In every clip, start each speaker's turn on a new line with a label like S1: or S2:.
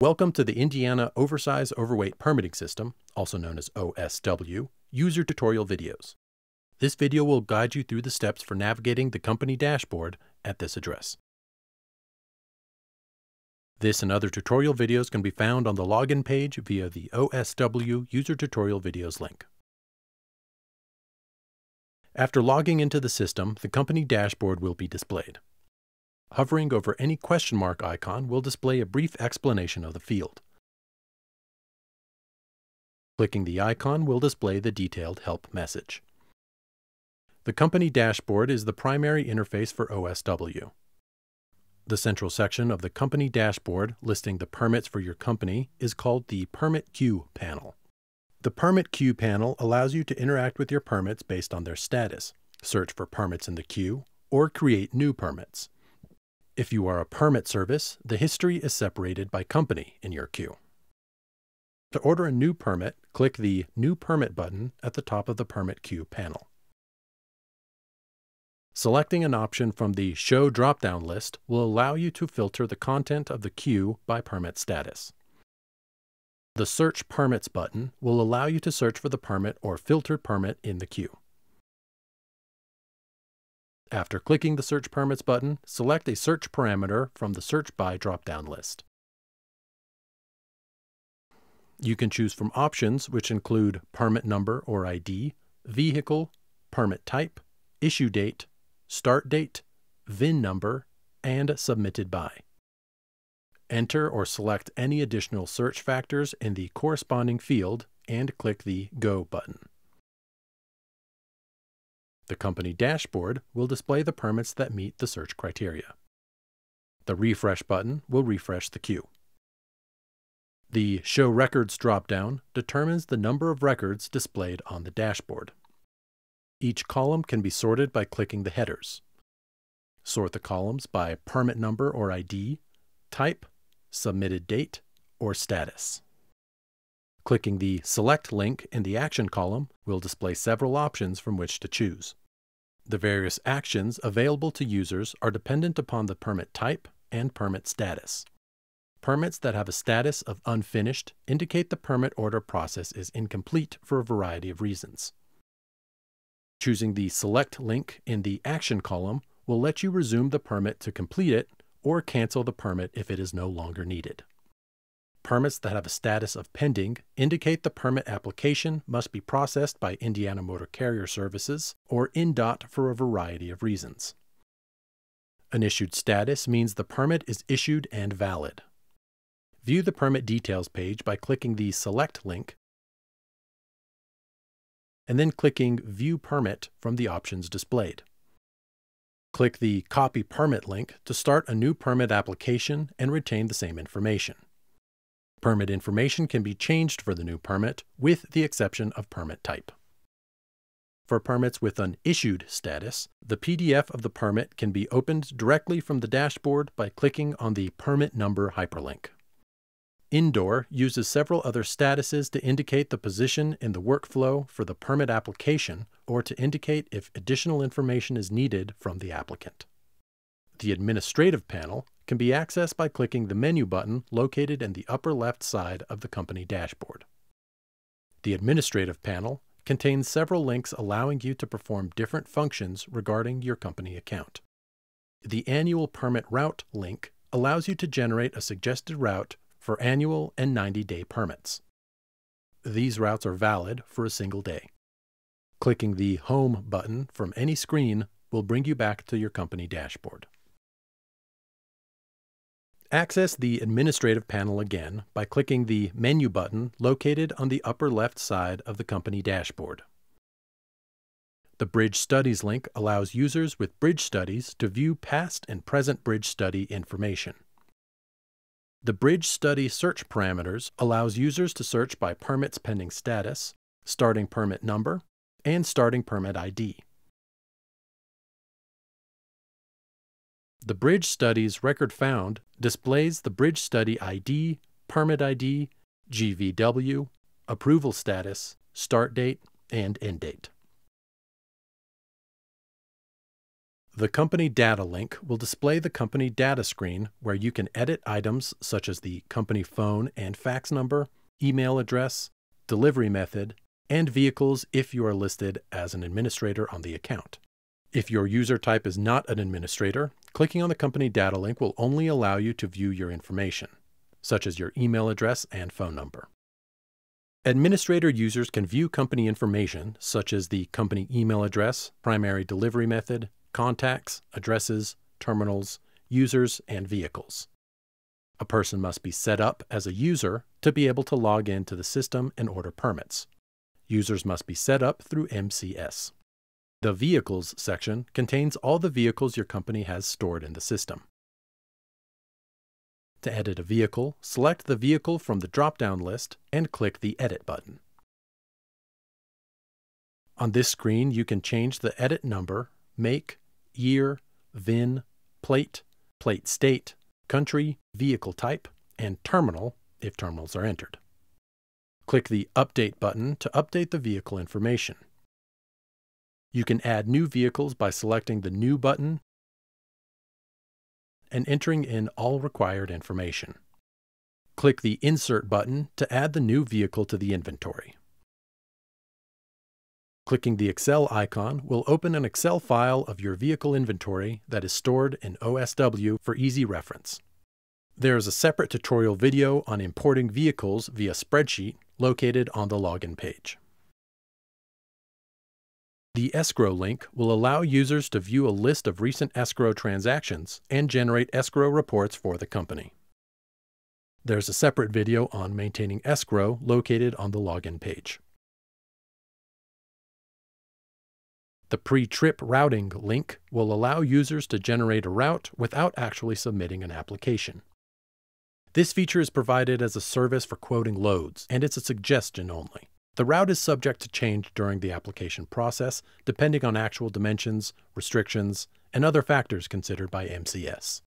S1: Welcome to the Indiana Oversize Overweight Permitting System, also known as OSW, user tutorial videos. This video will guide you through the steps for navigating the company dashboard at this address. This and other tutorial videos can be found on the login page via the OSW User Tutorial Videos link. After logging into the system, the company dashboard will be displayed. Hovering over any question mark icon will display a brief explanation of the field. Clicking the icon will display the detailed help message. The company dashboard is the primary interface for OSW. The central section of the company dashboard listing the permits for your company is called the Permit Queue panel. The Permit Queue panel allows you to interact with your permits based on their status, search for permits in the queue, or create new permits. If you are a permit service, the history is separated by company in your queue. To order a new permit, click the New Permit button at the top of the Permit Queue panel. Selecting an option from the Show drop-down list will allow you to filter the content of the queue by permit status. The Search Permits button will allow you to search for the permit or filtered permit in the queue. After clicking the Search Permits button, select a search parameter from the Search By drop-down list. You can choose from options which include permit number or ID, vehicle, permit type, issue date, start date, VIN number, and submitted by. Enter or select any additional search factors in the corresponding field and click the Go button. The company dashboard will display the permits that meet the search criteria. The Refresh button will refresh the queue. The Show Records dropdown determines the number of records displayed on the dashboard. Each column can be sorted by clicking the headers. Sort the columns by permit number or ID, type, submitted date, or status. Clicking the Select link in the Action column will display several options from which to choose. The various actions available to users are dependent upon the permit type and permit status. Permits that have a status of unfinished indicate the permit order process is incomplete for a variety of reasons. Choosing the Select link in the Action column will let you resume the permit to complete it or cancel the permit if it is no longer needed. Permits that have a status of pending indicate the permit application must be processed by Indiana Motor Carrier Services or INDOT for a variety of reasons. An issued status means the permit is issued and valid. View the permit details page by clicking the Select link and then clicking View Permit from the options displayed. Click the Copy Permit link to start a new permit application and retain the same information. Permit information can be changed for the new permit, with the exception of permit type. For permits with an issued status, the PDF of the permit can be opened directly from the dashboard by clicking on the Permit Number hyperlink. INDOT uses several other statuses to indicate the position in the workflow for the permit application or to indicate if additional information is needed from the applicant. The Administrative panel can be accessed by clicking the menu button located in the upper left side of the company dashboard. The Administrative panel contains several links allowing you to perform different functions regarding your company account. The Annual Permit Route link allows you to generate a suggested route for annual and 90 day permits. These routes are valid for a single day. Clicking the Home button from any screen will bring you back to your company dashboard. Access the Administrative panel again by clicking the Menu button located on the upper left side of the company dashboard. The Bridge Studies link allows users with Bridge Studies to view past and present Bridge Study information. The Bridge Study search parameters allows users to search by permits pending status, starting permit number, and starting permit ID. The Bridge Studies record found displays the Bridge Study ID, Permit ID, GVW, approval status, start date, and end date. The Company Data link will display the company data screen where you can edit items such as the company phone and fax number, email address, delivery method, and vehicles if you are listed as an administrator on the account. If your user type is not an administrator, clicking on the company data link will only allow you to view your information, such as your email address and phone number. Administrator users can view company information, such as the company email address, primary delivery method, contacts, addresses, terminals, users, and vehicles. A person must be set up as a user to be able to log into the system and order permits. Users must be set up through MCS. The Vehicles section contains all the vehicles your company has stored in the system. To edit a vehicle, select the vehicle from the drop-down list and click the Edit button. On this screen, you can change the edit number, make, year, VIN, plate, plate state, country, vehicle type, and terminal if terminals are entered. Click the Update button to update the vehicle information. You can add new vehicles by selecting the New button and entering in all required information. Click the Insert button to add the new vehicle to the inventory. Clicking the Excel icon will open an Excel file of your vehicle inventory that is stored in OSW for easy reference. There is a separate tutorial video on importing vehicles via spreadsheet located on the login page. The escrow link will allow users to view a list of recent escrow transactions and generate escrow reports for the company. There's a separate video on maintaining escrow located on the login page. The pre-trip routing link will allow users to generate a route without actually submitting an application. This feature is provided as a service for quoting loads, and it's a suggestion only. The route is subject to change during the application process, depending on actual dimensions, restrictions, and other factors considered by MCS.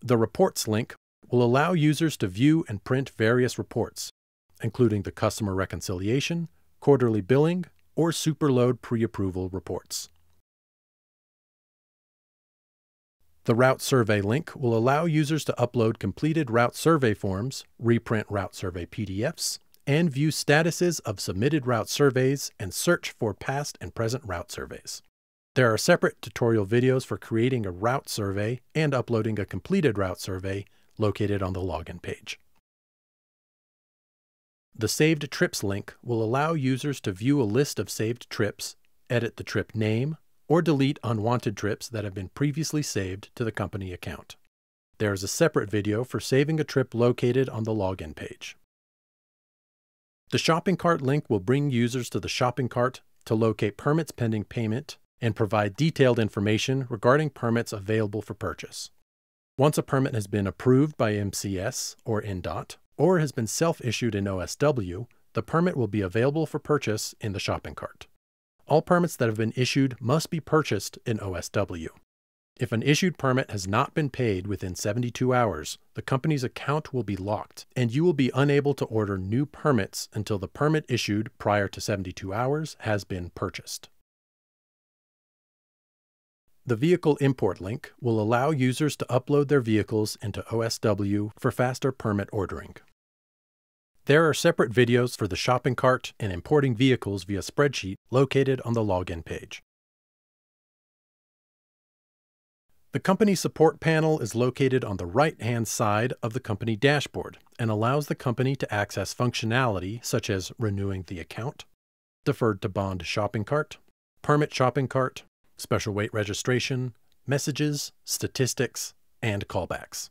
S1: The Reports link will allow users to view and print various reports, including the customer reconciliation, quarterly billing, or superload pre-approval reports. The Route Survey link will allow users to upload completed route survey forms, reprint route survey PDFs, and view statuses of submitted route surveys and search for past and present route surveys. There are separate tutorial videos for creating a route survey and uploading a completed route survey located on the login page. The Saved Trips link will allow users to view a list of saved trips, edit the trip name, or delete unwanted trips that have been previously saved to the company account. There is a separate video for saving a trip located on the login page. The shopping cart link will bring users to the shopping cart to locate permits pending payment and provide detailed information regarding permits available for purchase. Once a permit has been approved by MCS or INDOT or has been self-issued in OSW, the permit will be available for purchase in the shopping cart. All permits that have been issued must be purchased in OSW. If an issued permit has not been paid within 72 hours, the company's account will be locked, and you will be unable to order new permits until the permit issued prior to 72 hours has been purchased. The Vehicle Import link will allow users to upload their vehicles into OSW for faster permit ordering. There are separate videos for the shopping cart and importing vehicles via spreadsheet located on the login page. The company support panel is located on the right-hand side of the company dashboard and allows the company to access functionality such as renewing the account, deferred to bond shopping cart, permit shopping cart, special weight registration, messages, statistics, and callbacks.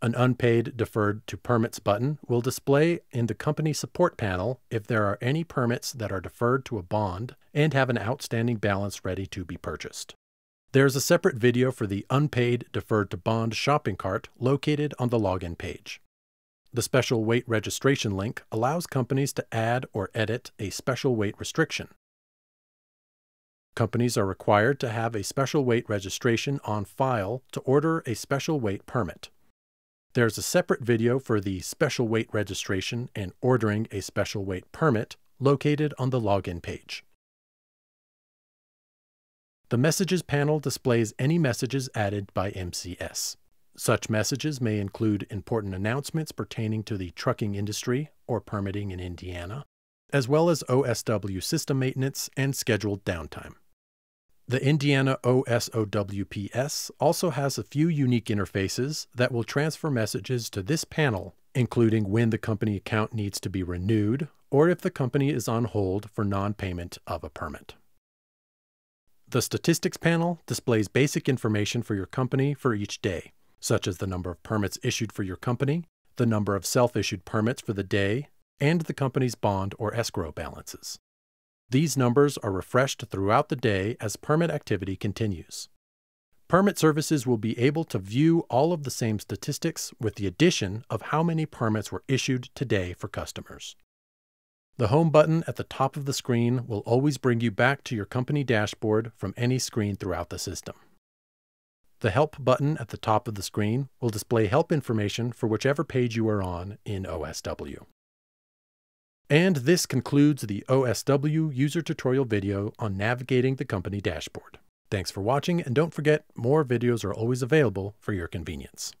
S1: An unpaid deferred to permits button will display in the company support panel if there are any permits that are deferred to a bond and have an outstanding balance ready to be purchased. There is a separate video for the unpaid deferred to bond shopping cart located on the login page. The special weight registration link allows companies to add or edit a special weight restriction. Companies are required to have a special weight registration on file to order a special weight permit. There's a separate video for the special weight registration and ordering a special weight permit located on the login page. The Messages panel displays any messages added by MCS. Such messages may include important announcements pertaining to the trucking industry or permitting in Indiana, as well as OSW system maintenance and scheduled downtime. The Indiana OSOWPS also has a few unique interfaces that will transfer messages to this panel, including when the company account needs to be renewed or if the company is on hold for non payment of a permit. The Statistics panel displays basic information for your company for each day, such as the number of permits issued for your company, the number of self issued permits for the day, and the company's bond or escrow balances. These numbers are refreshed throughout the day as permit activity continues. Permit services will be able to view all of the same statistics with the addition of how many permits were issued today for customers. The Home button at the top of the screen will always bring you back to your company dashboard from any screen throughout the system. The Help button at the top of the screen will display help information for whichever page you are on in OSW. And this concludes the OSW user tutorial video on navigating the company dashboard. Thanks for watching, and don't forget, more videos are always available for your convenience.